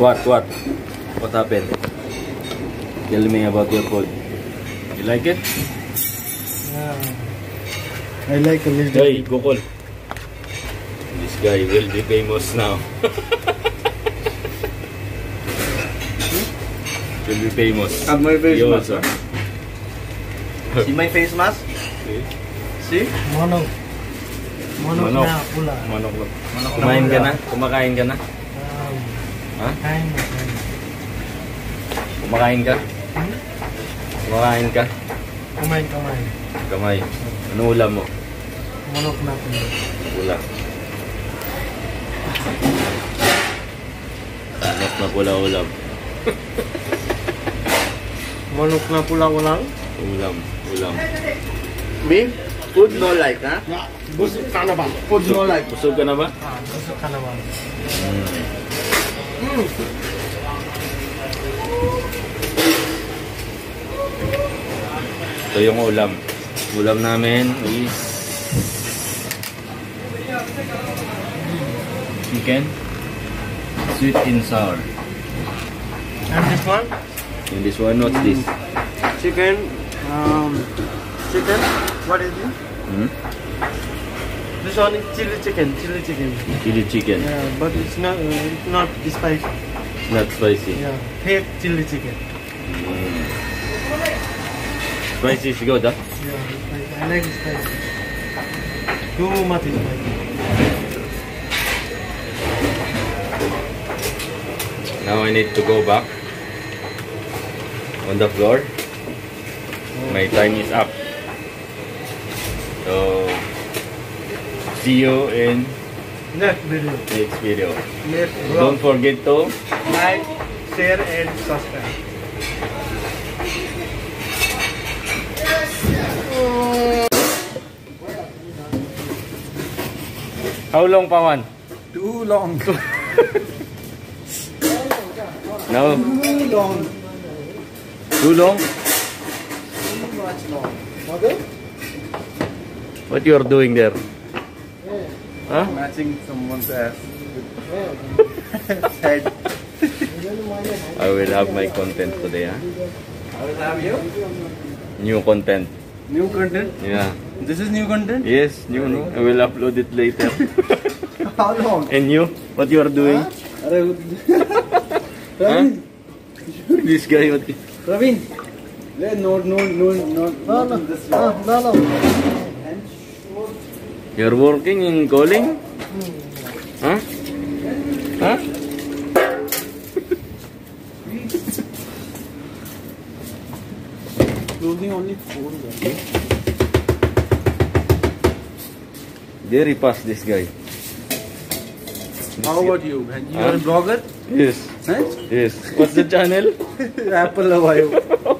What? What? What happened? Tell me about your food. You like it? Yeah. I like a little Hey, Gokul. This guy will be famous now. will be famous. And my face You mask, also. See my face mask? See? Manok. Manok, Manok. na pula. Manok na. Manok na Kumain ka pula. na? Kumakain ka na? Um, Ha? kain na, kain. Kumakain ka? Hmm? Kumakain ka? Kumain, kumain. Kamay. Ano ulam mo? Manok na pula. Pula. Manok na pula ulam. Manok na pula ulang? Ulam. Ulam. Me? Food no like, ha? Busog ka na ba? Food no like. Busog ka na ba? Ah, busog ka naman. Ito yung ulam. Ulam namin is chicken, sweet and sour. And this one? And this one, what's this? Chicken. Um, chicken. What is this? Hmm? This one is chili chicken. Chili chicken. Chili chicken. Yeah, but it's not uh, it's not spicy. Not spicy. Yeah, fake chili chicken. Mm. Spicy is good, ah? Yeah, spicy. I like spicy. Too much spicy. Now I need to go back on the floor. My time is up. So, see you in Next video. next video. Next Don't forget to Like, share, and subscribe. How long, Pawan? Too long. No? Too long. Too long? Too much long. Mother? What you are doing there? Huh? Matching someone's ass. Head. I will have my content today, huh? I will have you. New content. New content. Yeah. This is new content. Yes, new, no? I will upload it later. How long? And you? What you are doing? Are Huh? This guy, what? Praveen. Yeah, no, no, no, no, no, no, this Ah, no, no. You're working in calling? Huh? Huh? closing only four. Very fast, this guy. How about you? You are a blogger? Yes. Huh? Yes. What's the channel? Apple Hawaii.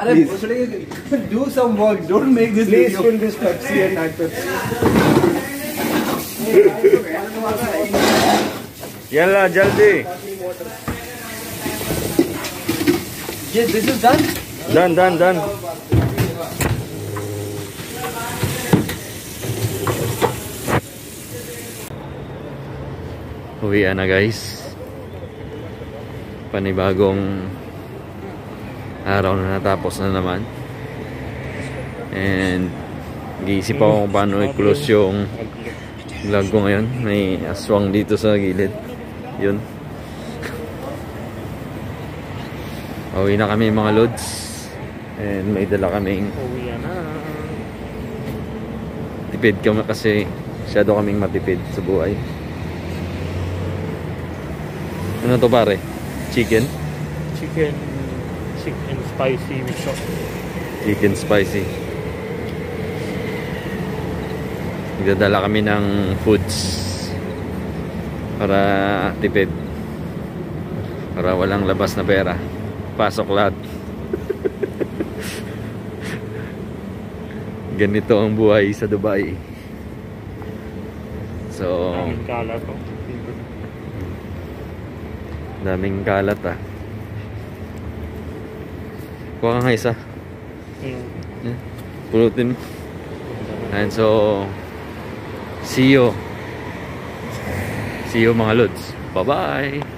अरे Please. Do some work. Don't make this Please fill this Pepsi and Nat Pepsi. Yalla, jaldi. Yes, this is done. Done, done, done. Uwian na guys. Panibagong araw na natapos na naman. And giisip ako kung paano i-close yung vlog ko ngayon. May aswang dito sa gilid. Yun. Uwi na kami mga lods. And may dala kaming tipid kami kasi masyado kaming matipid sa buhay. Ano to pare? Chicken? Chicken, chicken spicy with sauce. Chicken spicy. Nagdadala kami ng foods para tipid. Para walang labas na pera. Pasok lahat. Ganito ang buhay sa Dubai. So, Daming kalat oh. daming kalat ah. Kuha nga isa. Mm. Pulutin mo. And so, see you. See you mga lods. Bye-bye.